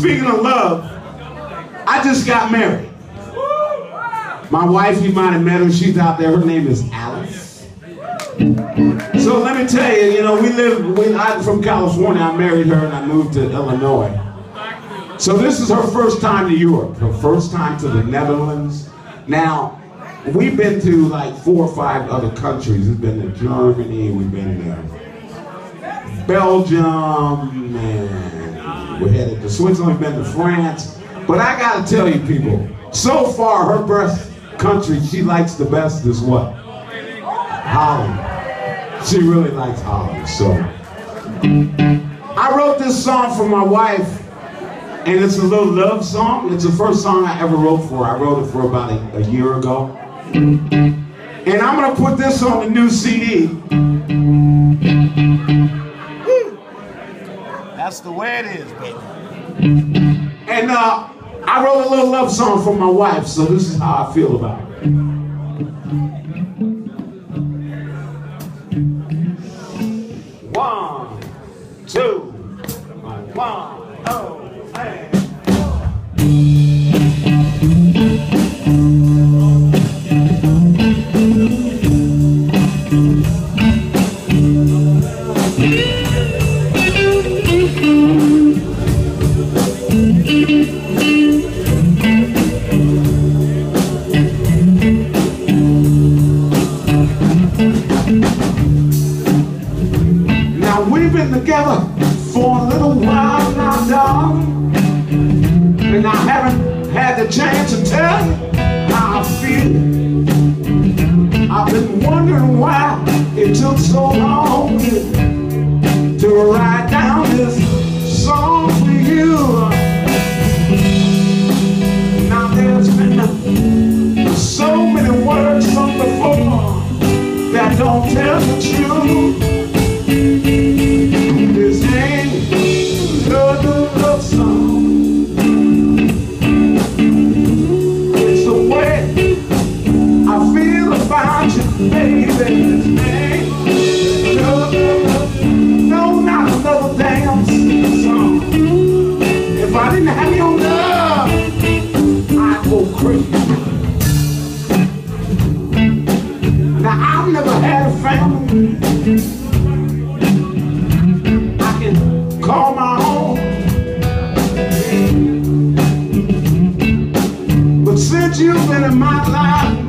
speaking of love, I just got married. My wife, you might have met her. She's out there. Her name is Alice. So let me tell you, you know, we live, we, I'm from California. I married her and I moved to Illinois. So this is her first time to Europe, her first time to the Netherlands. Now, we've been to like four or five other countries. We've been to Germany, we've been to Belgium, and we're headed to Switzerland, been to France. But I gotta tell you people, so far her best country she likes the best is what? Holland. She really likes Holland, so. I wrote this song for my wife and it's a little love song. It's the first song I ever wrote for. I wrote it for about a, a year ago. And I'm to put this on the new CD. That's the way it is, baby. And uh, I wrote a little love song for my wife, so this is how I feel about it. One, two, one, together for a little while now. And I haven't had the chance to tell you how I feel. I've been wondering why it took so long to write Now I've never had a family I can call my own. But since you've been in my life,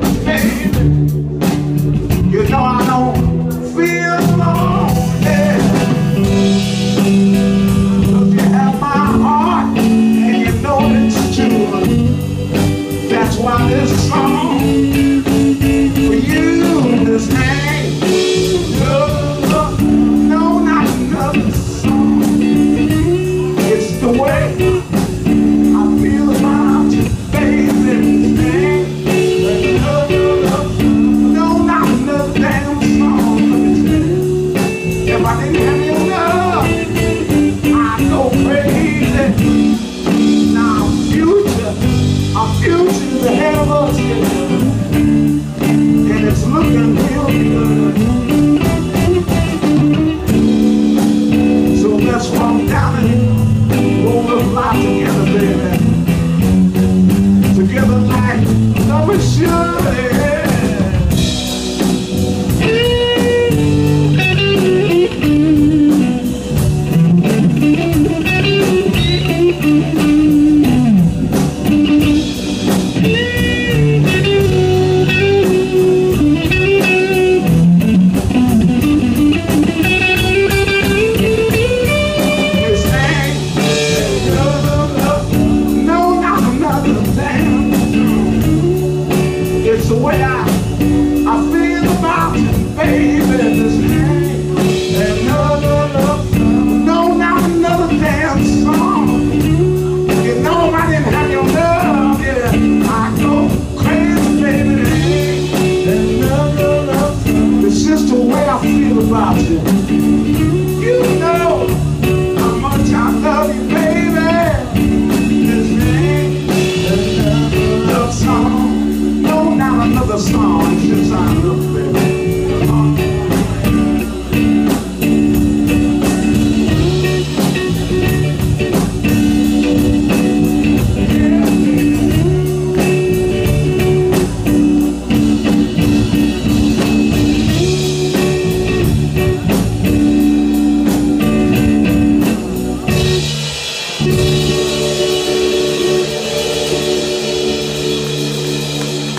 Valeu.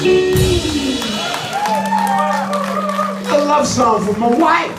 A love song for my wife.